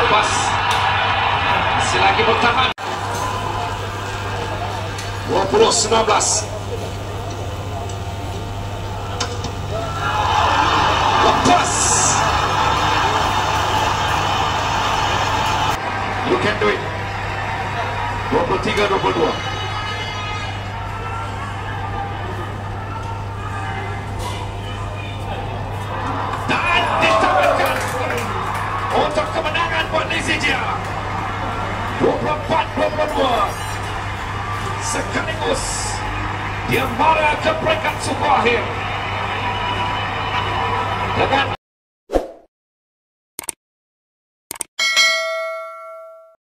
Lepas. Masih lagi bertahan. 2019. Lepas. You can do it. 23 22. 24-22 sekaligus dia marah ke peringkat suku akhir. Dengan